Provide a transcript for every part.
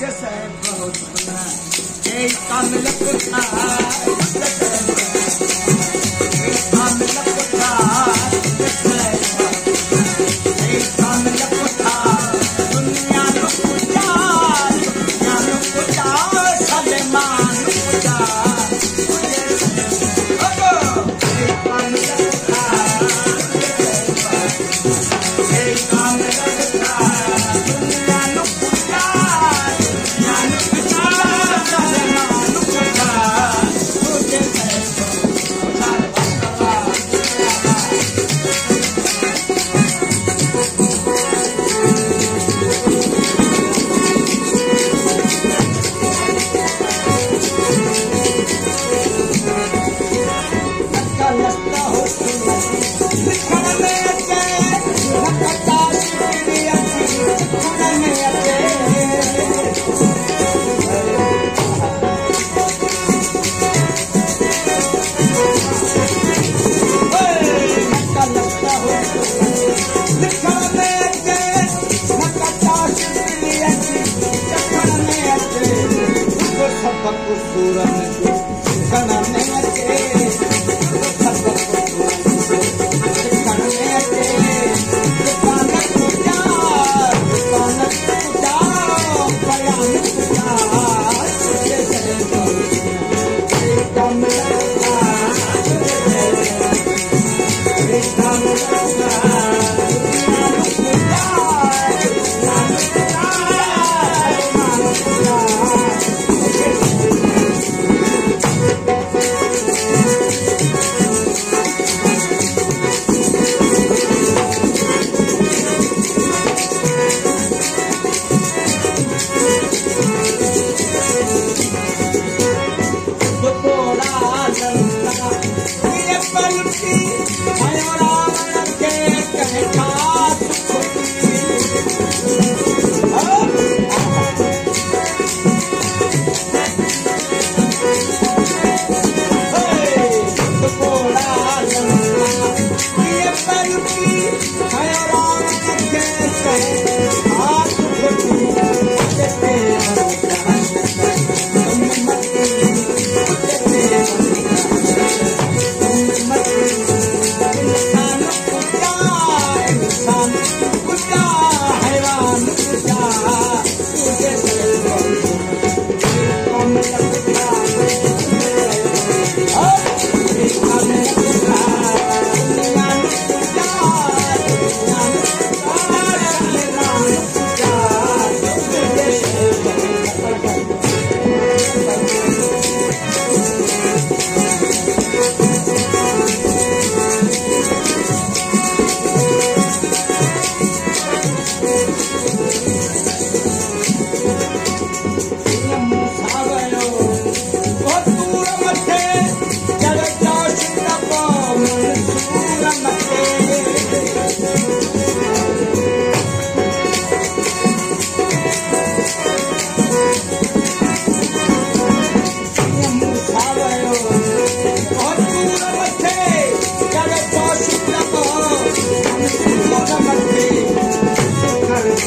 जैसे बहुत सुना एक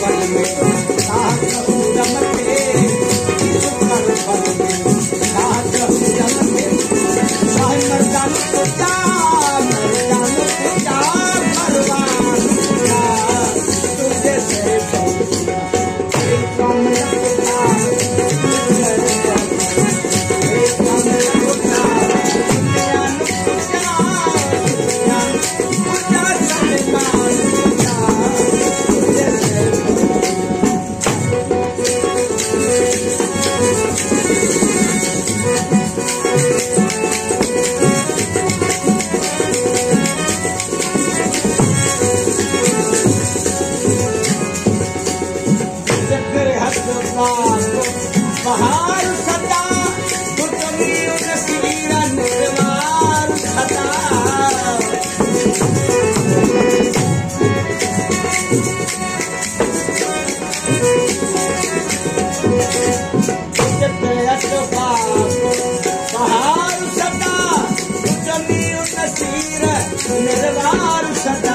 while you make தீர நிறைவாறு சதா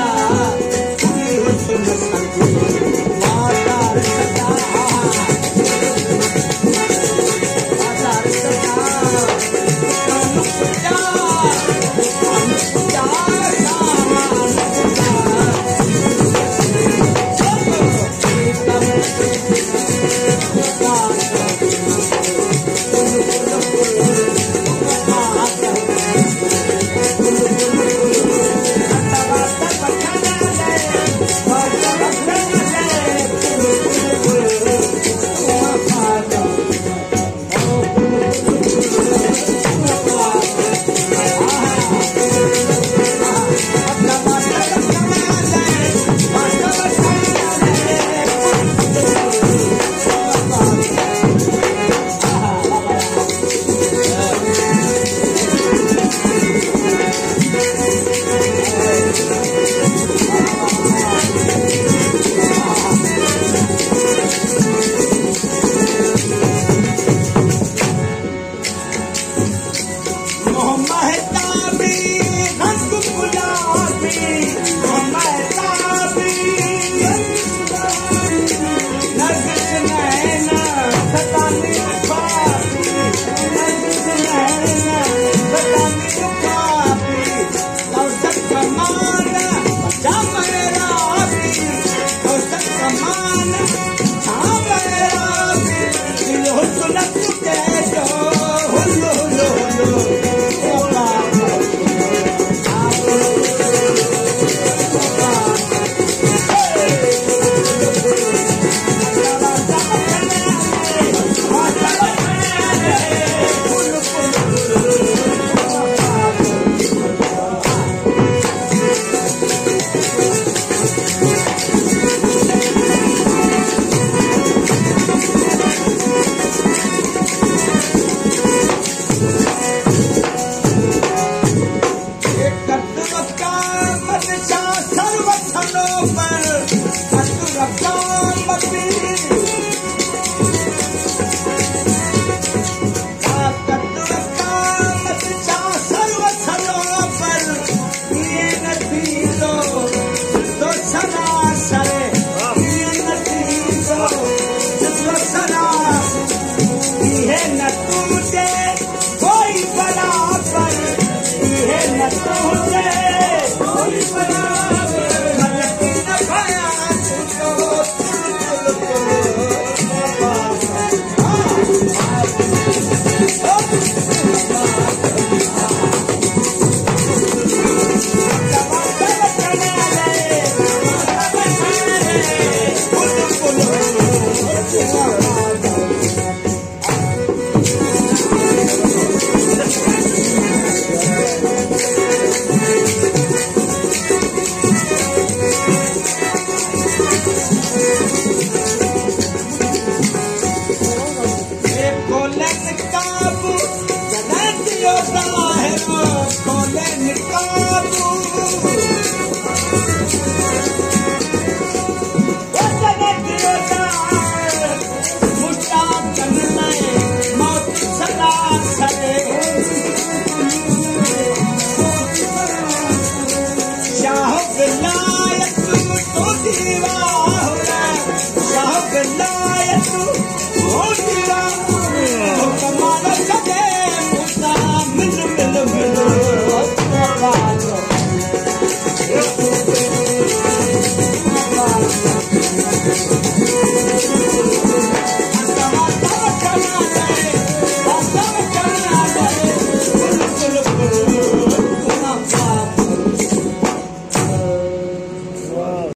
no man. Con el